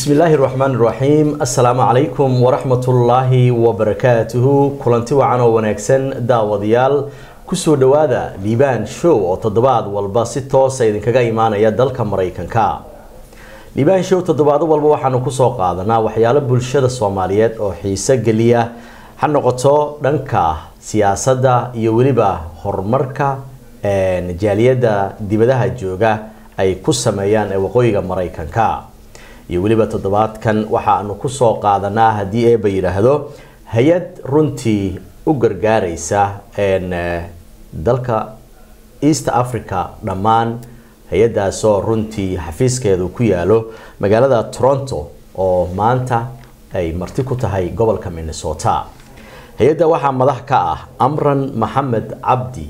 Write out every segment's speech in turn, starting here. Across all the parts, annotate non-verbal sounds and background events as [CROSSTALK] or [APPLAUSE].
bismillaahi raxmaan raxiim assalaamu calaykum waraxmatullaahi wabarakaatuhu kulanti wacan oo wanaagsan daawadayaal ku soo dhowaada liibaan show oo toddobaad walba si toosa idinkaga imaanaya dalka maraykanka. Liibaan show toddobaado walba waxaanu ku soo qaadanaa waxyaalo bulshada soomaaliyeed oo xiiso geliya ha noqoto dhanka siyaasadda iyo weliba horumarka jaaliyadda dibadaha jooga ay ku sameeyaan ee waqooyiga maraykanka iyo weliba toddobaadkan waxaanu ku soo qaadanaa haddii eeba yidhaahdo hay'ad runtii u gargaareysa dalka east africa dhammaan hay'adaasoo runtii xafiiskeedu ku yaalo magaalada toronto oo maanta ay marti ku tahay gobolka minnesota. Hay'adda waxaa madax ka ah amran maxamed cabdi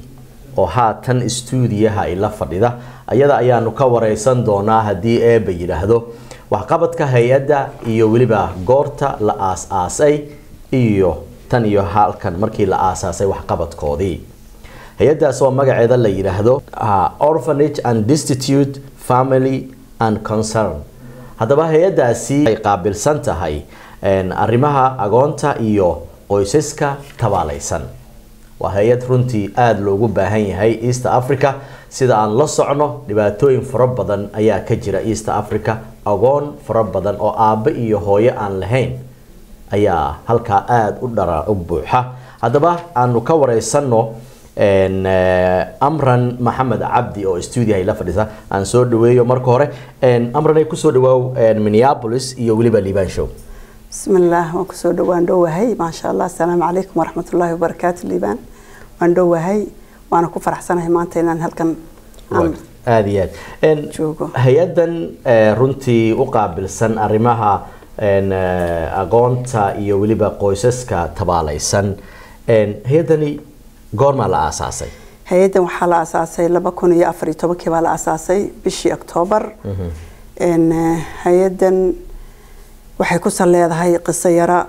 oo haatan stuudiyaha ila fadhida ayada ayaanu ka wareysan doonaa haddii eeba yidhaahdo waxqabadka hay'adda iyo weliba goorta la aas-aasay iyo tan iyo halkan markii la aasaasay waxqabadkoodii hay'addaas oo magaceeda la yidhaahdo orphanage and destitute family and concern. Haddaba hay'addaasi ay qaabilsan tahay arrimaha agoonta iyo qoysaska tabaalaysan. Waa hay'ad runtii aada loogu baahan yahay east africa. Sida aan la socno dhibaatooyin fara badan ayaa ka jira east africa agoon fara badan oo aabbe iyo hooyo aan lahayn ayaa halkaa aada u dhara u buuxa. Haddaba aanu ka wareysano amran maxamed cabdi oo stuudiyaha la fadhisa aan soo dhaweeyo marka hore. Amran ku soo dhawaaw minneapolis iyo weliba liban show. Bismillaah waan ku soo dhawaan dhowahay maasha allah asalaamu calaykum waraxmatullaahi wabarakaatu liibaan waan dhowahay waana ku faraxsanahay maanta inaan halkan aada iyo aad. Hay'adan runtii u qaabilsan arrimaha aqoonta iyo weliba qoysaska tabaalaysan. Hay'adani goormaa la aasaasay? Hay'addan waxaa la aasaasay laba kun iyo afar iyo tobankii baa la aasaasay bishii octoobar hay'addan waxay ku sal leedahay qiso yara.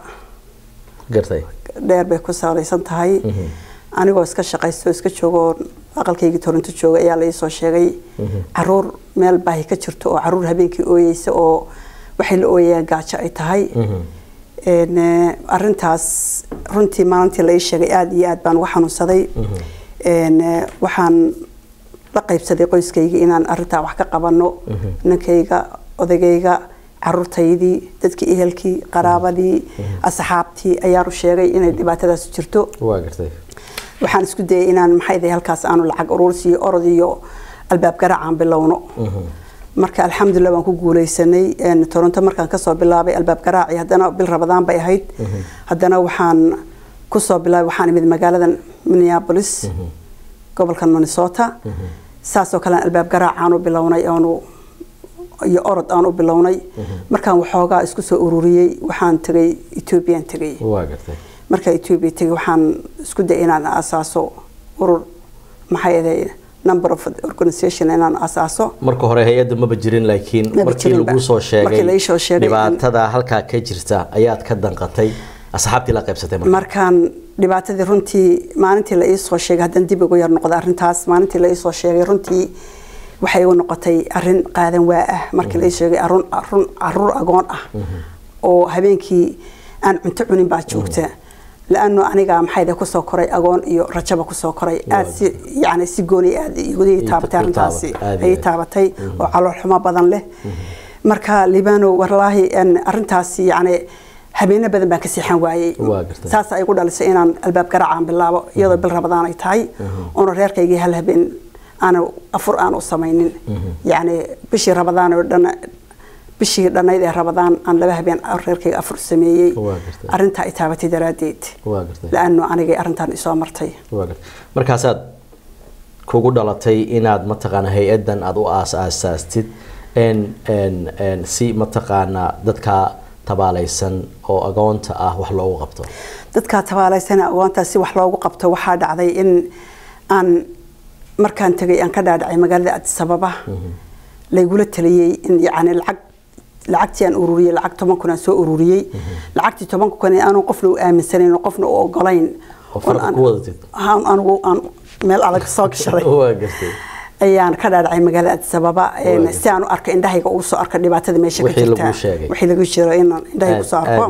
Dheer bay ku salaysan tahay anigoo iska shaqaysto iska joogo aqalkaygii toronto jooga ayaa la iisoo sheegay carruur meel baahi ka jirto oo carruur habeenkii ooyeysa oo waxay la ooyayaan gaajo ay tahay. Arintaas runtii maalintii la ii sheegay aada iyo aad baan uga xanuunsaday. Waxaan la qaybsaday qoyskaygii inaan arintaa wax ka qabano ninkayga odagayga caruurtaydii dadkii ehelkii qaraabadii asxaabtii ayaanu sheegay inay dhibaatadaas jirto waxaan isku dayay inaan maxay halkaas aanu lacag urursiyo orod iyo albaab garaacaan bilowno. Marka alxamdulilah waan ku guuleysanay toronto markaan ka soo bilaabay albaab garaaci haddana bil rabadaan bay ahayd. Haddana waxaan ku soo bilaabay waxaan imid magaalada minneapolis gobolka minnesota. Saasoo kale albaab garaacaan u bilownay aanu iyo orod aan u bilownay. Markaan waxoogaa isku soo ururiyey waxaan tegay ethoobiyan gartay markaa ethoobia tegay waxaan isku dayay inaan asaaso urur. Maxay ahayd number of organization inaan asaaso. Marka hore hay'adda maba jirin laakiin markii lagu soo sheegay dhibaatada halkaa ka jirta ayaad ka danqatay asxaabtii la qaybsatay marka. Markaan dhibaatadii runtii maalintii la iisoo sheegay haddana dib ugu yar noqda arrintaas maalintii la iisoo sheegay runtii waxay igu noqotay arrin qaadan waa ah. Markii la ii sheegay arun arun carruur agoon ah. Oo habeenkii aan cunto cunin baa joogta la-ano aniga maxayda ku soo koray agoon iyo rajaba ku soo koray aad si yani si gooni aad igu taabatay arrintaasi ay taabatay oo calool xumo badan leh marka libano walaahi arrintaasi yani habeeno badan baan ka seexan waayey saas ay igu dhalisay inaan albaab garaacaan bilaabo iyadoo bil rabadaan ay tahay oona reerkaygii hal habeen aana afur aan u samaynin yacni bishii rabadaan oo dhan bishii dhannayd ee rabadaan aan laba habeen reerkayga afur sameeyey. Arrintaa ay taabatay gartay. La-ano anigay arrintan isoo martay. Markaasaad kugu dhalatay inaad mataqaana hay'adan aada u n n si mataqaana dadka tabaalaysan oo agoonta ah wax loogu qabto? Dadkaa tabaalaysana agoontaas si wax loogu qabto waxaa dhacday in aan markaan tegay aan ka dhaadhacay magaalada addis ababa. Laygula taliyey in yacni lacag lacagtii aan ururiyey lacag toban kun aan soo ururiyey. Lacagtii toban kun aanan qofna u aaminsanayn qofna u ogolayn wadatid aan meel adag soo gashaday [LAUGHS] ayaan ka dhaadhacay magaalada addis ababa si aan u arko indhahayga ugu soo arko dhibaatada meesha ka jirta. wixii lagu jiro inaan indhahayga u soo arko.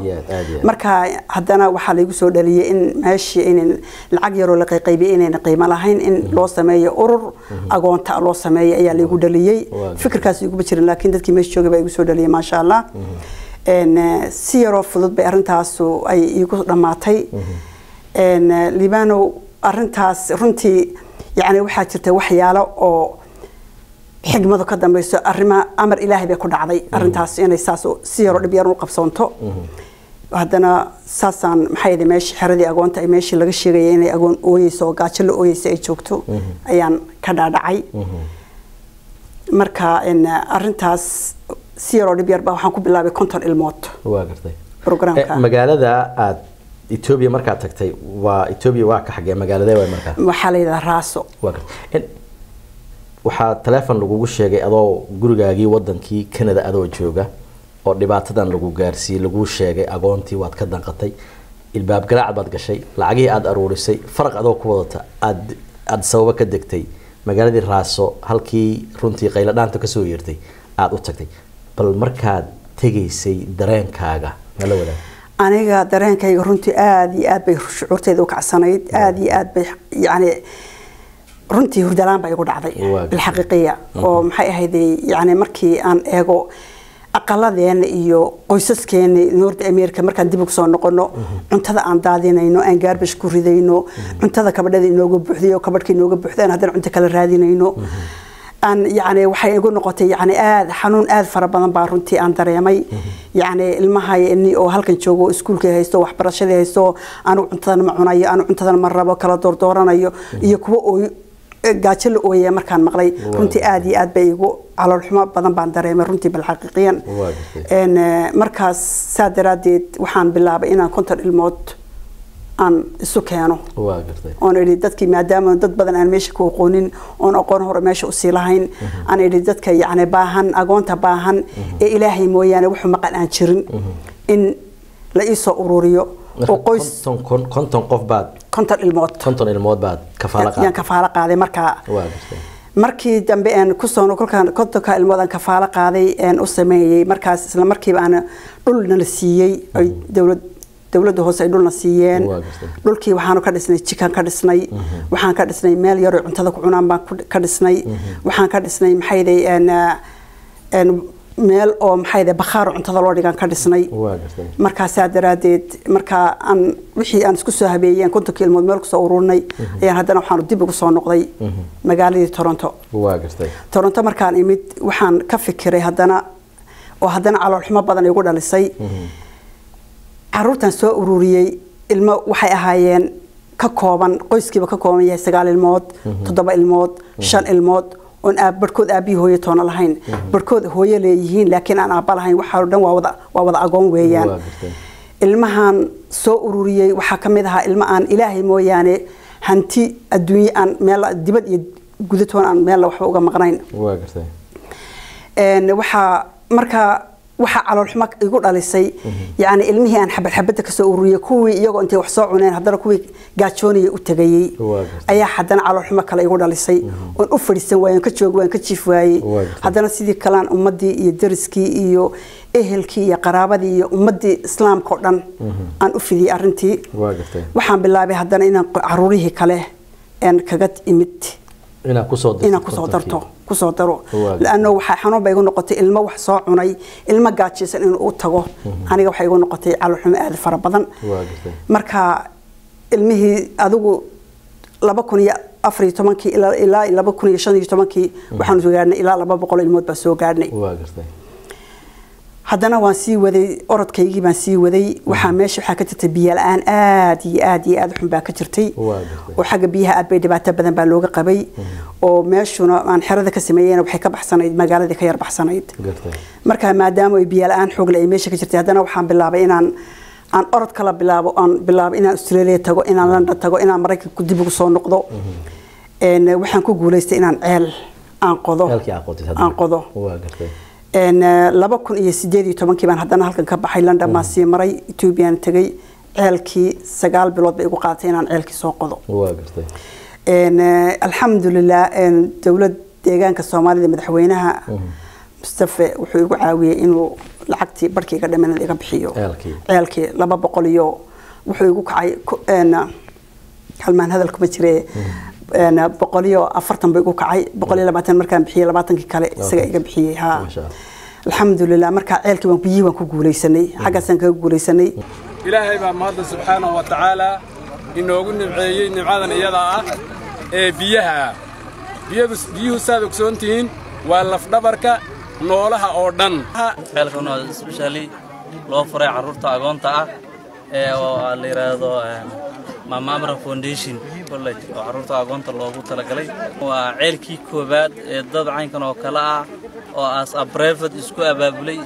marka haddana waxaa laygu soo dhaliyay in meeshii inin lacag yaroo la qayqaybiyay inayna qiimo lahayn in loo sameeyo urur agoonta loo sameeyo ayaa laygu dhaliyey Waaga. fikirkaas iguma jirin laakiin dadkii meesha joogay baa igu soo dhaliyay maasha allah si yaroo fudud bay arrintaasu ay iigu dhammaatay libano arrintaas runtii yani waxaa jirta waxyaalo oo xigmadu ka dambeyso arrima amar ilaahay bay ku dhacday arrintaas inay saas si yaroo dhib yar u qabsoonto. Haddana saasaan maxay ahayd meeshii xeradii agoonta ay meeshii laga sheegaya inay agoon ooyeyso oo gaajo la ooyeysa ay joogto ayaan ka dhaadhacay. Marka een, arrintaas si yaroo dhib yarba waxaan ku bilaabay konton ilmood Eh, magaalada aad etoobiya markaad tagtay waa etoobiya waa ka xagee magaaladee waay markaa? Waxaa la yidhaha raaso. Waxaa taleefon lagugu sheegay adoo gurigaagii wadankii canada adoo jooga oo dhibaatadan lagu gaarsiiyey laguu sheegay agoontii waad ka danqatay ilbaab garaac baad gashay lacagihii aad aruurisay faraq adoo ku wadata aad aad sababo ka degtay magaaladii raaso halkii runtii qaylo dhaanta ka soo yeertay aad u tagtay. Bal markaad tegaysay dareenkaaga nala wadaag aniga dareenkayga runtii aada iyo aad bay shucuurteyda u kacsanayd. Aada iyo aad bay yani runtii hurdalaan baa igu dhacday bilxaqiiqiya. Oo maxay ahayd yani markii aan eego aqaladeena iyo qoysaskeena north america markaan dib ugu soo noqono cuntada aan daadinayno aan gaarbash ku ridayno cuntada kabadhada inooga buuxday oo kabadhka inooga buuxdaan haddana cunto kala raadinayno aan yani waxay igu noqotay yani aad xanuun aad fara badan baa runtii aan dareemay. Yani ilmahayni oo halkan joogo oo iskuulkii haysto waxbarashadii haysto anigu cuntadan ma cunayo anigu cuntadan ma rabo kala doordooranayo iyo kuwa ooy gaajo la ooyaya markaan maqlay. Runtii aad iyo aad bay igu caloolxumo badan baan dareemay runtii balxaqiiqiyan markaas saa daraadeed waxaan bilaabay inaan konton ilmood aan isu keeno. Oon idhi dadkii maadaama dad badan aan meesha ku aqoonin oon aqoon hore meesha u sii lahayn aan idhi dadka yacni baahan agoonta baahan ee ilaahay mooyaane wuxuu maqan aan jirin in la iisoo ururiyo konton kon- konton qof baad. konton ilmood. Konton ilmood baad yaan kafaalo qaaday. Markaa markii dambe aan ku soo kolkaan kontonka ilmood aan kafaalo qaaday aan u sameeyey markaas isla markiiba aan dhulna la siiyey ay dowlad dowladda hoose ay dhulna siiyeen. Dhulkii waxaanu ka dhisnay jikan ka dhisnay. Waxaan ka dhisnay meel yar oo cuntada ku cunaan baan ka dhisnay. Waxaan ka dhisnay maxayday meel oo maxayday bakhaar oo cuntada loo dhigan ka dhisnay. Markaasaa daraadeed markaa aan wixii aan isku soo habeeyeen kontonkii ilmood meel ku soo ururnay ayaan haddana waxaanu dib ugu soo noqday magaaladii toronto. Toronto markaan imid waxaan ka fikiray haddana oo haddana caloolxumo badan igu dhalisay caruurtan soo ururiyey ilmo waxay ahaayeen ka kooban qoyskiiba ka kooban yahay sagaal ilmood toddoba ilmood shan ilmood oon barhkood aabihii hooyo toona lahayn. Barhkood hooyo leeyihiin laakiin aan aabba lahayn waxaa dhan waa wada agoon weeyaan. Ilmahan soo ururiyey waxaa ka mid ahaa ilmo aan ilaahay mooyaane hanti adduunye aan meel dibad iyo gudatoon aan meel waxba uga maqnayn. Waxaa markaa waxaa caloolxumo igu dhalisay. Yacni ilmihii aan xabad ka soo ururiyey kuwii iyagoo intay wax soo cuneen haddana kuwii gaajoonayay u tegayey ayaa haddana caloolxumo kale igu dhalisay. Oon u fadhiisan waayey oon ka joogi oon ka jiif waayey haddana sidii kalaan ummaddii iyo dariskii iyo ehelkii iyo qaraabadii iyo ummaddii islaamka oo dhan aan u fidiyey arrintii. Waxaan bilaabay haddana inaan caruurihii kale een kaga imid inaad ku soo darto ku soo daro. Laano waxaa xanuun bay igu noqotay ilmo wax soo cunay ilmo gaajaysan inuu u tago. Aniga waxay igu noqotay caloolxumo aad fara badan. Marka ilmihii adigu laba kun iyo afar iyo tobankii ilaa laba kun iyo shan iyo tobankii waxaanu soo gaadhnay ilaa laba boqol ilmood baa soo gartay haddana waan sii waday orodkaygii baan sii waday. Waxaa meesha waxaa ka jirtay biyo la'aan aad iyo aad iyo aad u xun baa ka jirtay. Oo xagga biyaha aad bay dhibaato badan baa looga qabay. Oo meeshuna aan xerada ka sameeyeen waxay ka baxsanayd magaaladii ka yar baxsanayd. Markaa maadaama ay biyo la'aan xoogle ay meesha ka jirtay haddana waxaan bilaabay inaan aan orod kala bilaabo aan bilaabo inaan australia tago inaan london tago inaan maraykanku dib ugu soo noqdo. Waxaan ku guulaystay inaan ceel aan qodo. Aan qodo eh, laba kun iyo sideed iyo tobankii baan haddana halkan ka baxay london baan sii maray ethoobiyan tegay ceelkii sagaal bilood bay igu qaadatay inaan ceelkii soo qodo. Eh, alxamdulilah dowlad deegaanka soomaalida madaxweynaha mustafe wuxuu igu caawiyey inuu lacagtii barhkii iga dhimanad iga bixiyo. Ceelkii. laba boqol iyo wuxuu igu kacay halmaan hadal kuma jire een, boqol iyo afartan buu igu kacay. Boqol iyo labaatan markaan bixiyey labaatankii kale isaga iga bixiyey ha alxamdulilah markaa ceelkii waan biyihii waan ku guuleysanay xaggaasaan kaga guuleysanay ilaahay baa mahadda subxaanahu wa tacaalaa inoogu nimceeyey nimcadan iyada ah ee biyaha. Ah biyadu biyuhu saad ogsoon tihiin waa lafdhabarka noolaha oo dhan. Ceelkan oo especially loo furay carruurta agoonta ah ee oo la yidhaahdo mama amra foundation college oo carruurta agoonta loogu talagalay. Waa ceelkii koowaad ee dad caynkan oo kale ah oo as a private isku abaabulay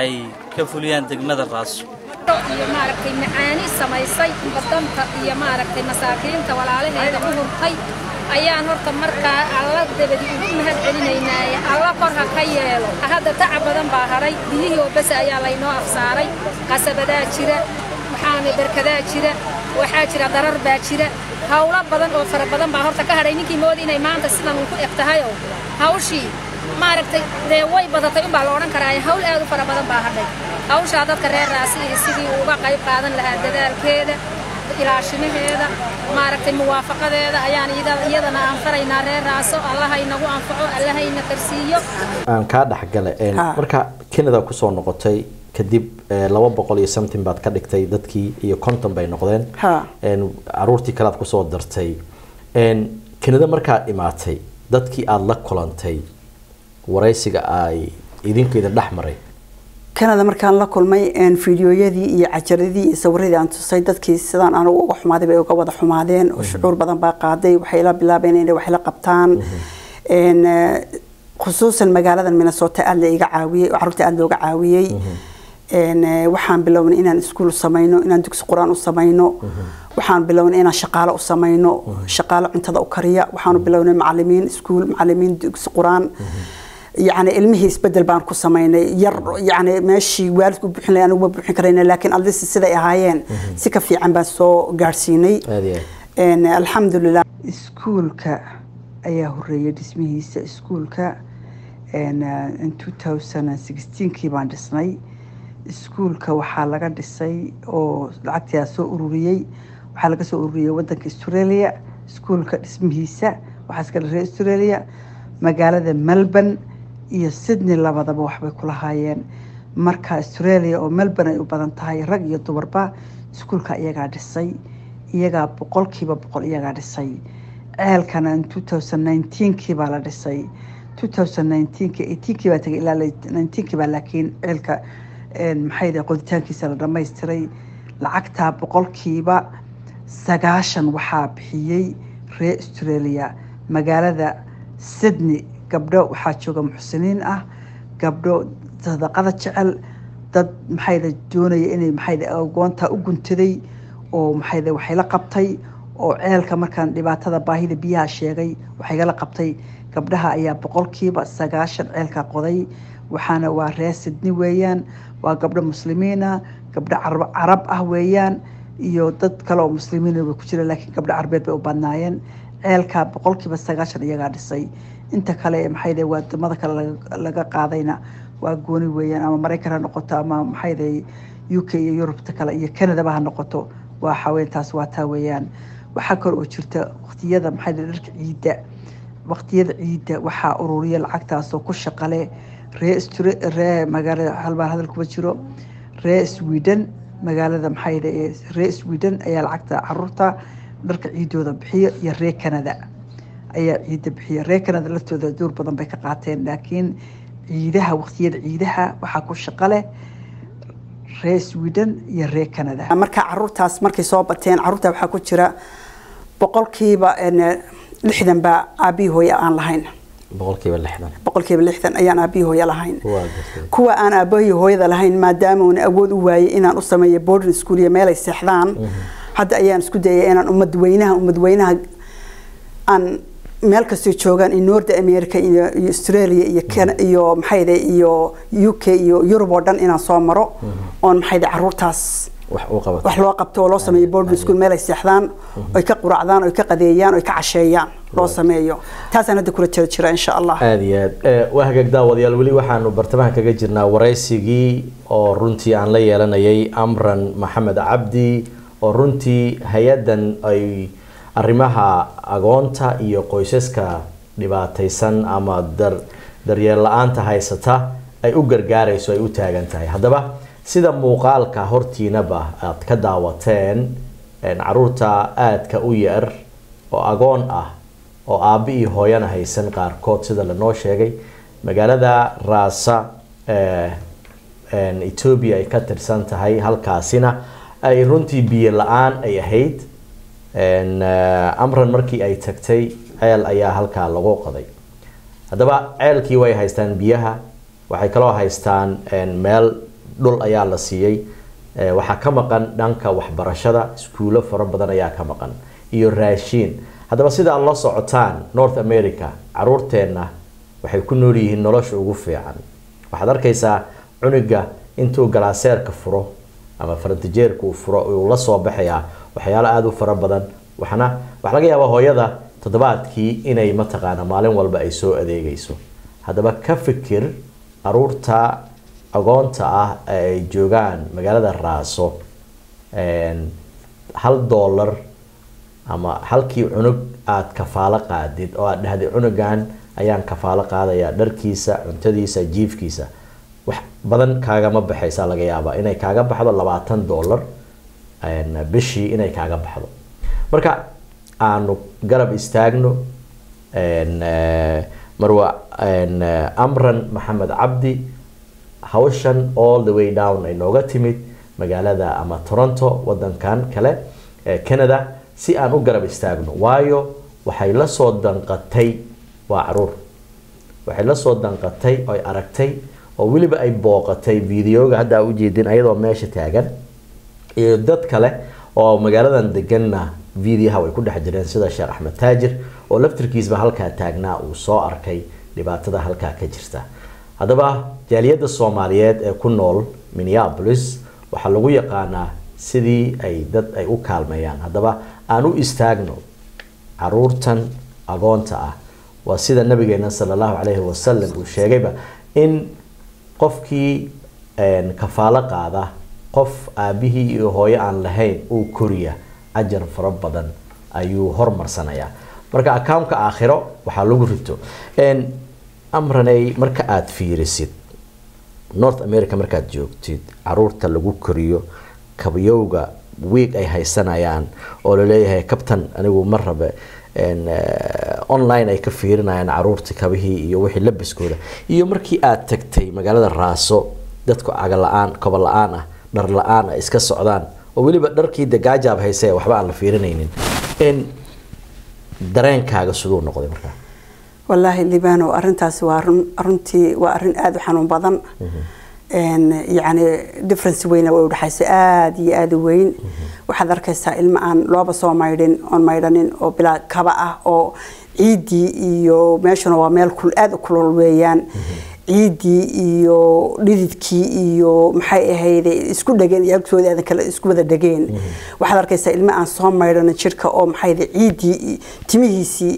ay ka fuliyaan degmada raaso maaragtay macaani samaysay badanta iyo maaragtay masaakiinta walaalaheeda u hurtay. Ayaan horta markaa alla dabadi ugu mahad celinaynaaye alla kor ha ka yeelo. Hadda tacab badan baa hadhay biyihii oo bese ayaa laynoo afsaaray. Qasabadaa jira waxaana berkadaa jira waxaa jira darar baa jira hawlo badan oo fara badan baa horta ka hadhay ninkii moodi inay maanta sidan uu ku eg tahayoo hawshii maaragtay dee way badatay unbaa la odhan karaa hawl aad u fara badan baa hadhay hawshaa dadka reer raasi iyo sidii uu uga qayb qaadan lahaa dadaalkeeda ilaashimaheeda maaragtay muwaafaqadeeda ayaan iyada- iyadana aan faraynaa reer raaso allaha inagu anfaco allahayna karsiiyo aan kaa dhexgale een, Ha. marka canada kusoo noqotay kadib eh, laba boqol iyo something baad ka dhigtay dadkii iyo konton bay noqdeen. Caruurtii kalead ku soo dartay. Een, canada markaad imaatay dadkii aada la kulantay waraysiga ay idinku idin dhex maray. Kanada markaan la kulmay een, fiidiyoyadii iyo cajaradii iyo sawiradii aan tusay dadkii sidaan anigu uga xumaaday bay uga wada xumaadeen. Oo shucuur badan baa qaaday waxay la bilaabeen inay wax la qabtaan. Een, eh, khusuusan magaaladan minnesota aad la iga caawiyey oo carruurta aad looga caawiyey. Eh, waxaan bilownay inaan iskuul samayno inaan dugsi qur-aan u samayno waxaan bilownay inaan shaqaalo u samayno shaqaalo cuntada u kariya waxaanu bilownay macalimiin iskuul macalimiin dugsi qur-aan يعني ilmihii isbedel baan ku samaynay yar yani meeshii waalidku buuxin lahay anigu ma buuxin karayna laakiin aldisi siday ahaayeen si ka fiican baan soo gaarsiinay Aad iyo aad. Een, alxamdulilah iskuulka ayaa horeeyay dhismihiisa iskuulka een, uh, in 2016kii baan dhisnay iskuulka waxaa laga dhisay oo lacagtiyaa soo ururiyey. Waxaa laga soo ururiyey wadanka australia iskuulka dhismihiisa waxaa iska dhisay australia magaalada melbourne iyo sydney labadaba waxbay ku lahaayeen. Marka australia oo melbourne ay u badan tahay rag iyo dumarba iskuulka iyagaa dhisay iyagaa boqolkiiba boqol iyagaa dhisay. Ceelkana 2019kii baa la dhisay. 2019kii 18kii baa tagay ilaa 19kii baa laakiin ceelka maxay qoditaankiisa la dhammaystiray lacagtaa boqolkiiba sagaashan waxaa bixiyey reer australia. Magaalada sydney gabdho waxaa jooga muxsiniin ah. Gabdho sadaqada jecel. Dad maxayda doonaya inay maxayda agoonta u guntaday oo maxayda waxay la qabtay oo ceelka markaan dhibaatada baahida biyaha sheegay waxaygala qabtay. Gabdhaha ayaa boqolkiiba sagaashan ceelka qoday waxaana waa reer sydney weeyaan waa gabdho muslimiina gabdho carab ah weeyaan iyo dad kale oo muslimiina way ku jira laakiin gabdho carbeed bay u badnaayeen. Ceelka boqolkiiba sagaashan iyagaa dhisay. Inta kale maxay dhahay waddamada kale laga- qaadayna. Waa gooni weeyaan ama maraykan ha noqoto ama maxay dhahay u k iyo yurubta kale iyo canadaba ha noqoto. Waa xaweentaas waa taa weeyaan. Waxaa kale oo jirta waqtiyada maxay dhahay dharka ciidda. Waqtiyada ciidda waxaa ururiya lacagtaasoo ku shaqale ree ree magaalada halbaan hadal kuma jiro. Ree sweden magaalada maxay dhahay ree sweden ayaa lacagta carruurta dharka ciidooda bixiya iyo ree canada. Ayaa ciidda bixiya ree canada laftooda door badan bay ka qaateen laakiin ciidaha waqtiyada ciidaha waxaa ku shaqo leh ree sweden iyo ree canada. Marka caruurtaas markay soo bateen carruurta waxaa ku jira boqolkiiba lixdan baa aabihii hooye aan lahayn boqolkiiba lixdan. ayaan aabihii hooye lahayn. Kuwa aan aabahii hooyada lahayn maadaama uuna awood u waayey inaan u sameeyo boarding school iyo meelay seexdaan hadda ayaan isku dayay inaan ummadweynaha ummadweynaha aan meel kastoo joogaan in north america iyo iyo australia iyo Can- iyo maxayde iyo u k iyo yurub oo dhan inaan soo maro. Oon maxayde caruurtaas wax loo qabto oo loo sameeyo boarding school meel ay seexdaan oy ka quracdaan oy ka qadeeyaan oy ka casheeyaan loo sameeyo. Taasaan hadda kula jira jira insha allah. Aada iyo aad. Eh, waa hagaag daawadayaal weli waxaanu bartamaha kaga jirnaa waraysigii oo runtii aan la yeelanayay amran maxamed cabdi oo runtii hay'addan ay arrimaha agoonta iyo qoysaska dhibaataysan ama dar daryeel la'aanta haysata ay u gargaarayso ay u taagan tahay. Haddaba sida muuqaalka hortiinaba aad ka daawateen een, carruurta aadka u yar oo agoon ah oo aabbi iyo hooyana haysan qaarkood sida lanoo sheegay magaalada raasa ee, een, ethiopia ay ka tirsan tahay halkaasina ay runtii biyo la'aan ay ahayd. Eh, amran markii ay tagtay ceel ayaa halkaa lagu qoday. Haddaba ceelkii way haystaan biyaha waxay kaloo haystaan meel dhul ayaa la siiyey. Eh, waxaa ka maqan dhanka waxbarashada iskuulo fara badan ayaa ka maqan. Iyo raashiin. Haddaba sida aad la socotaan north america caruurteenna waxay ku nool yihiin nolosha ugu fiican. Waxaad arkaysaa cunuga intuu galaaseerka furo ama farantijeerka uu furo uu la soo baxayaa waxyaalo aada u fara badan. Waxna waxaa laga yaabaa hooyada toddobaadkii inay mataqaana maalin walba ay soo adeegayso. Haddaba ka fikir carruurta agoonta ah ay joogaan magaalada raaso hal dollar ama halkii cunug aad kafaalo qaadid oo aad dhahday cunugan ayaan kafaalo qaadayaa dharkiisa cuntadiisa jiifkiisa. Wax badan kaagama baxaysa laga yaabaa. Inay kaaga baxdo labaatan dollar een, bishii inay kaaga baxdo. Marka aanu garab istaagno eh, marwa eh, amran maxamed cabdi hawshan all the way down ay nooga timid magaalada ama toronto wadankan kale ee canada si aan u garab istaagno. Waayo waxay la soo danqatay waa carruur. Waxay la soo danqatay oy aragtay oo weliba ay booqatay videoga. Hadda aa ujeedin ayadoo meesha taagan. Iyo dad kale oo magaaladan deganna videoha way ku dhex jireen sida sheekh axmed taajir oo laftirkiisba halkaa taagnaa uu soo arkay dhibaatada halkaa ka jirta haddaba jaaliyadda soomaaliyeed ee ku nool minneapolis waxaa lagu yaqaanaa sidii ay dad ay u kaalmeeyaan. Haddaba aan u istaagno caruurtan agoonta ah. Waa sida nabigeena sala allahu calayhi wasalam uu sheegayba in qofkii kafaalo qaada qof aabihii iyo hooyo aan lahayn uu koriya ajar fara badan ayuu hormarsanayaa marka accountka aakhiro waxaa lagu rito Een, amranay marka aada fiirisid. North america markaad joogtid carruurta lagu koriyo kabyowga wiig ay haysanayaan oo la leeyahay kabtan anigu ma rabe eh, online ay ka fiirinayaan carruurta kabihii iyo wixii labiskooda iyo markii aad tagtay magaalada raaso dadku caga la'aan koba la'aan ah dhar la'aan ah iska socdaan oo weliba dharkii de gaajaab hayse waxba aan la fiirinaynin. Een, dareenkaaga siduu noqday markaa wallaahi libano arintaasi waa run runtii waa arrin aada u xanuun badan. Een, yacni difference weyna way udhexaysa aada iyo aada weyn. Waxaad arkaysaa ilmo aan looba soo maydhin oon maydhanin oo bilaa kaba ah oo ciiddii iyo meeshuna waa meel aada u kulul weeyaan ciiddii iyo dhididkii iyo maxay ahayd isku dhageen iyo agtooda aadan kale isku wada dhageen waxaad arkaysaa ilmo aan soo maydhanin jirka oo maxay ahayd ciiddii i- timihiisii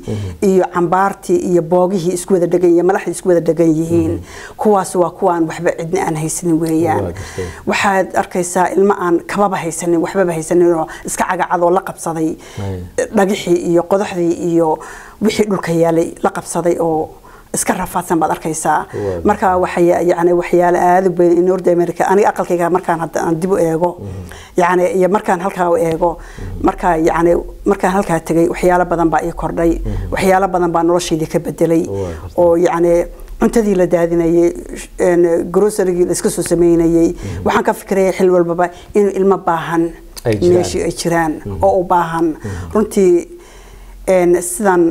iyo cambaartii iyo boogihii isku wada dhagan iyo malaxdii isku wada dhagan yihiin. Kuwaas waa kuwaan waxba cidna aan haysanin weeyaan. Waxaad arkaysaa ilmo aan kababa haysanin waxbaba haysanin oo iska cagacadoo la qabsaday. Dhagixii iyo qodaxdii iyo wixii dhulka yaalay la qabsaday oo iska rafaadsan baad arkaysaa. Marka waxay yani waxyaale aada u badan in North America aniga aqalkayga markaan dib u eego yani iyo markaan halkaa u eego marka yani markaan halkaa tegay waxyaalo badan baa ii kordhay. Waxyaalo badan baa noloshaydii ka bedelay oo yani cuntadii la daadinayay een, grocerygii la iska soo sameynayay. Waxaan ka fikiraya xil walbaba inuu ilmo baahan meeshii ay jiraan oo u baahan. Runtii een, sidan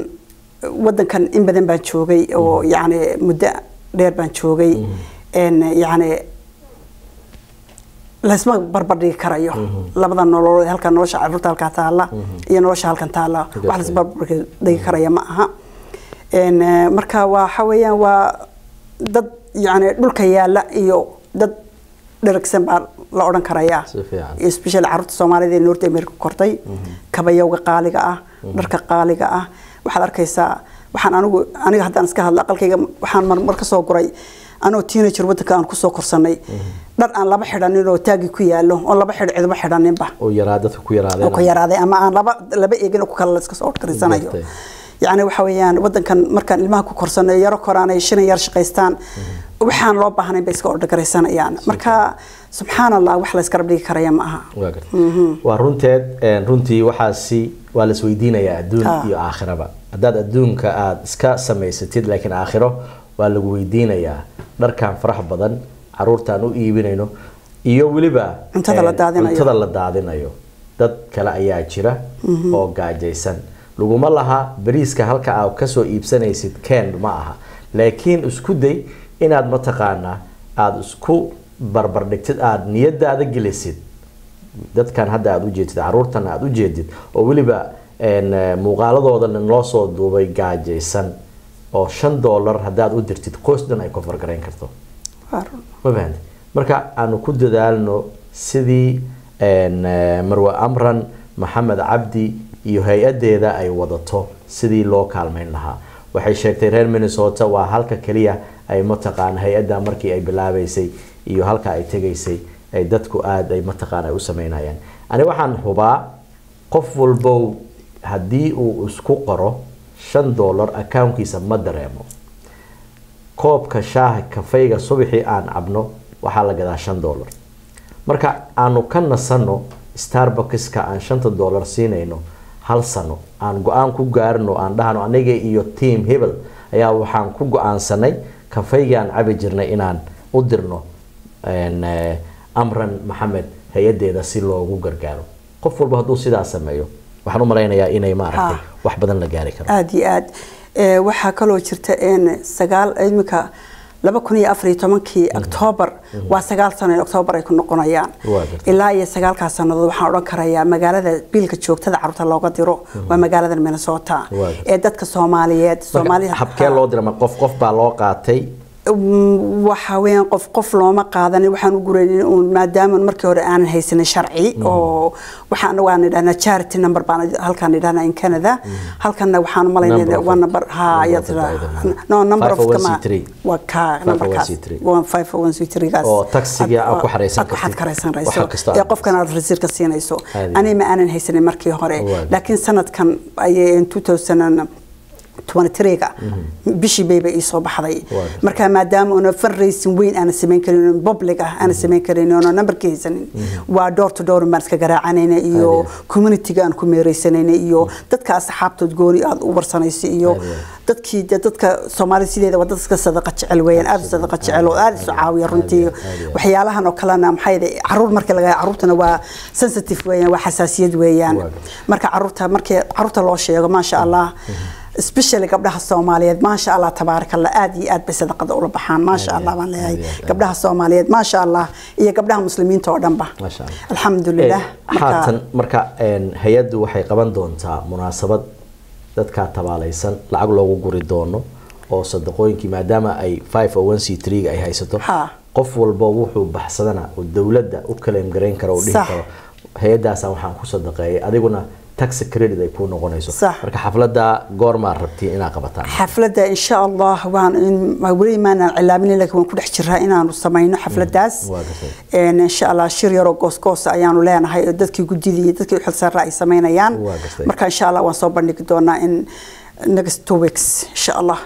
wadankan in badan baan joogay oo yani muddo dheer baan joogay. Een, yani laysma barbardhigi karayo. Labada nololood ee halkan nolosha carruurta halkaa taala iyo nolosha halkan taala wax laysbarbardhigi karaya ma aha. Marka waxa weeyaan waa dad yani dhulka yaalla iyo dad dheragsan baa la odhan karayaa especially carruurta soomaalida ee north america kortay. Kabayowga qaaliga ah dharka qaaliga ah waxaad arkaysaa waxaan anigu aniga haddaan iska hadla aqalkayga waxaan mar mar ka soo guray. Anoo teenager waddanka aan ku soo korsanay. Dhar aan laba xidhanin oo taagi ku yaalo oo laba xidh ciduma xidhaninba oo yaraaday ama aan laba laba eegin ku kala la iska soo orkarisanayo Yacni waxa weeyaan waddankan markaan ilmaha ku korsanayo yaro koraanay shinan yar shaqaystaan waxaan loo baahnayn bay iska ordhagaraysanayaan marka subxaan allah wax la iska rabdhigi karaya ma aha. Waa waa runteed een, runtii waxaasi waa la isweydiinayaa adduun iyo aakhiraba. Haddaad adduunka aada iska samaysatid laakiin aakhiro waa lagu weydiinayaa. Dharkan faraha badan caruurtaan u iibinayno iyo weliba Cuntada la een, daadinayo. cuntada la daadinayo. Dad kale ayaa jira oo gaajaysan laguma laha bariiska halka aad ka soo iibsanaysid ken ma aha. Laakiin isku day inaad mataqaanaa aada isku barbardhigtid aada niyadaada gelisid. Dadkan hadda aada ujeedid caruurtan aada ujeedid oo weliba een, muuqaaladoodan loo soo duubay gaajaysan oo shan dollar haddaad u dirtid qoys dhan ay ku fargarayn karto. Ma fahanti marka aanu ku dadaalno sidii marwe amran maxamed cabdi iyo hay'adeeda ay wadato sidii loo kaalmayn lahaa. Waxay sheegtay reer minnesota waa halka keliya ay mataqaana hay'adda markii ay bilaabeysay iyo halka ay tegaysay ay dadku aada ay mataqaana ay u sameynayaan. Ani waxaan hubaa qof walbow haddii uu isku qoro shan dollar accounkiisa ma dareemo. Koobka shaaha kafayga subaxii aan cabno waxaa la gadaa shan dollar. Marka aanu ka nasanno starbuckska aan shanta dollar siinayno hal sano aan go'aan ku gaarno aan dhahno aniga iyo team hebel ayaa waxaan ku go'aansanay kafayga aan cabi jirnay inaan u dirno eh, amran maxamed hay'adeeda si loogu gargaaro. Qof walba hadduu sidaas sameeyo waxaan u malaynayaa inay maaragtay wax badan la gaari karo. Aada iyo aad. Eh, waxaa kaloo jirta in sagaal iminka laba kun iyo afar iyo tobankii octoobar waa sagaal sano in octoobar ay ku noqonayaan. Ilaa iyo sagaalkaas sannadood waxaan odhan karayaa magaalada biilka joogtada carruurta looga diro waa magaalada minnesota ee dadka soomaaliyeed. Habkee loo dira qof qof baa loo qaatay waxa weeyaan qof qof looma qaadanin waxaan u guraynay uun maadaama markii hore aanan haysanin sharci oo waxaan waan idhahnaa charity number baan halkaan idhahnaa in Canada. Halkanna waxaan u Number malaynaya of- waa number ha item. no number of kama 501c3. waa ka numberkaas 501c3. waa 501c3 gaas Oo taxiga aad ku xareysan kartid. xareysan Wax rayso ee qofkan aad rasiirka siinayso. Aad. ani ma aanan haysanin markii hore. Laakiin sanadkan ayay 2000 23ga bishii bayba ii soo baxday. Marka maadaama una fundraising weyn aan samayn karin public ah aan samayn karin oo numberka haysanin waa door to door maan iska garaacanayna iyo communityga aan ku meereysanayna iyo dadka asxaabtood gooni aad u warsanayso iyo dadkii dadka Soomaali sideeda waa dadka sadaqa jecel weeyaan aad u sadaqa jecel oo aad isu caawiya runtii. Waxyaalahan oo kalena maxay carruur marka laga caruurtana waa sensitive weeyaan waa xasaasiyad weeyaan. Marka carruurta markii carruurta loo sheego maasha Allah especially gabdhaha Soomaaliyeed. Maasha Allah tabaaraka Allah aad iyo aad bay sadaqada ula baxaan. Maasha Allah baan leeyahay. gabdhaha Soomaaliyeed maasha Allah iyo gabdhaha muslimiinta oo dhanba alxamdulillah Eh, haatan marka hay'addu waxay qaban doontaa munaasabad dadka tabaalaysan lacag loogu guri doono oo sadaqooyinkii maadaama ay 501c3 ay haysato Ha. qof walba wuxuu baxsadana oo dowladda u kaleem garayn karo oo dhihi karo hay'addaasa waxaan ku sadaqeeyay adiguna tax credit ay kuu noqonayso. Marka xafladda goormaa rabtiin inaad qabataan. Xafladda insha allah waan weli maanaan cilaabinin laakiin waan ku dhex jiraa inaanu samayno xafladdaas. Een, insha allah shir yaroo goosgoos ayaanu leenahay oo dadkii gudidii iyo dadkii xilsaara ay samaynayaan. Marka insha allah waan soo bandhigi doonaa in next two weeks insha allah.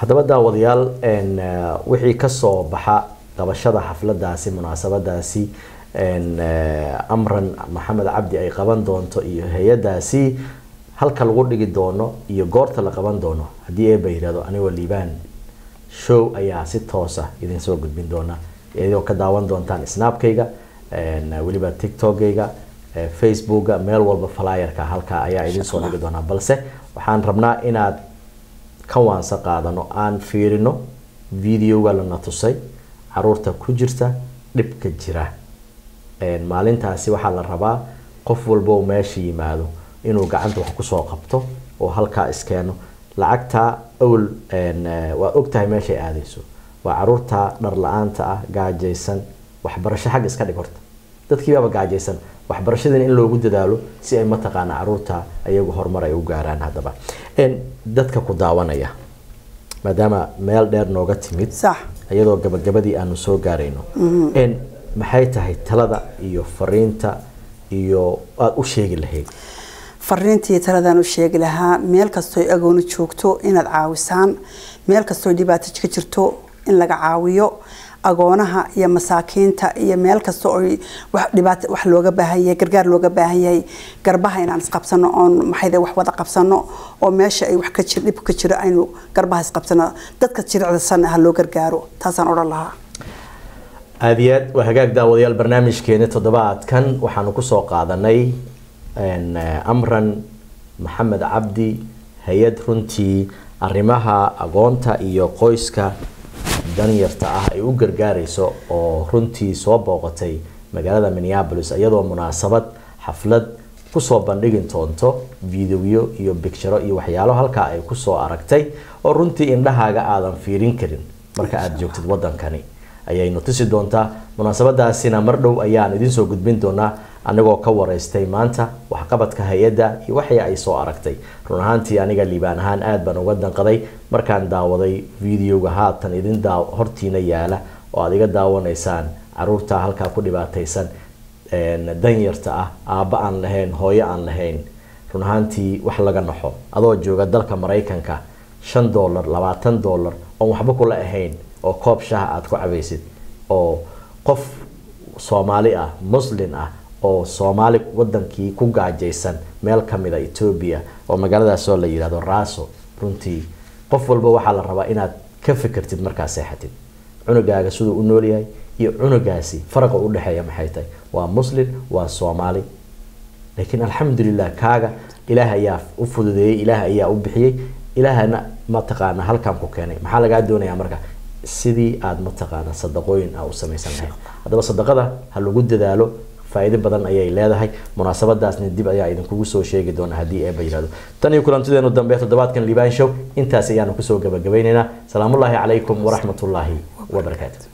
Haddaba daawadayaal wixii ka soo baxa qabashada xafladaasi munaasabadaasi amran maxamed cabdi ay qaban doonto iyo hay'adaasi halka lagu dhigi doono iyo goorta la qaban doono. Haddii eeba yiraahdo anigoo liibaan. Show ayaa si toosa idin soo gudbin doona iyadoo ka daawan doontaan snapkayga weliba tiktokgayga eh, facebooka meel walba flyerka halka ayaa idin soo dhigi doonaa balse waxaan rabnaa inaad ka waansa qaadano aan fiirino videoga lana tusay carruurta ku jirta dhibka jira maalintaasi waxaa la rabaa qof walba oo meesha yimaado inuu gacanta wax ku soo qabto oo halkaa iskeeno. Lacagta een, eh, waa ogtahay meeshay aadayso. Waa carruurta dhar la'aanta ah gaajaysan waxbarasho xag iska dhig horta. Dadkiibaaba gaajaysan waxbarashadina in loogu dadaalo si ay mataqaana carruurta ayagu horumar ay u gaaraan haddaba. Dadka ku daawanaya maadaama meel dheer nooga timid sax. iyadoo gabagabadii aanu soo gaarayno maxay tahay talada iyo fariinta iyo aada u sheegi lahayd? Fariintii taladaan u sheegi lahaa meel kastoo agoona joogto inaad caawisaan meel kastoo dhibaato ka jirto in laga caawiyo agoonaha iyo masaakiinta iyo meel kasta oo dhibaato wax looga baahan gargaar looga baahan yahay garbaha inaan isqabsano oon maxayde wax wada qabsano oo meesha ay wax ka jir dhib ka jiro aynu garbaha isqabsano dadka jiricda san ha loo gargaaro taasaan odhan lahaa aada iyo aad waa hagaag daawadayaal barnaamijkeeni toddobaadkan waxaanu ku soo qaadanay amran maxamed cabdi hay'ad runtii arrimaha agoonta iyo qoyska danyarta ah ay u gargaarayso oo runtii soo booqatay magaalada minneapolis iyadoo munaasabad xaflad ku soo bandhigi doonto videoyo iyo bicturo iyo waxyaalo halkaa ay ku soo aragtay oo runtii indhahaaga aadan fiirin karin. Marka aada joogtid wadankani ayaynu tusi doontaa. Munaasabadaasina mar dhow ayaan idin soo gudbin doonaa anigoo ka wareystay maanta waxqabadka hay'adda iyo waxii ay soo aragtay. Run ahaantii aniga liibaan ahaan aada baan uga danqaday markaan daawaday videoga haatan idin hortiina yaalla oo aada iga daawanaysaan carruurta halkaa ku dhibaataysan danyarta ah aabba aan lahayn hooyo aan lahayn. Run ahaantii wax laga naxo adoo jooga dalka maraykanka shan dollar labaatan dollar oon waxba kula ahayn oo koob shaha aada ku cabaysid oo qof soomaali ah muslin ah oo soomaali wadankii ku gaajaysan meel kamida etoobiya oo magaaladaasoo la yidhahdo raso runtii qof walba waxaa la rabaa inaad ka fikirtid markaa seexatid. Cunugaaga siduu u noolyahay iyo cunugaasi faraqa u dhexeeya maxay tahay? Waa muslim waa soomaali. Laakiin alxamdulilah kaaga ilaah ayaa u fududeeyey ilaah ayaa u bixiyey. Ilaahana mataqaana halkan ku keenay. Maxaa lagaa doonayaa marka sidii aada mataqaana sadaqooyin a u samaysan lahayd. Haddaba sadaqada ha lagu dadaalo faa'iido badan ayay leedahay. Munaasabadaasna dib ayaa idinkugu soo sheegi doona haddii eeba yihahdo tan iyo kulantideenu dambe toddobaadkan liibaan show intaas ayaanu ku soo gabagabaynaynaa salaamullaahi calaykum waraxmatullaahi wabarakaatu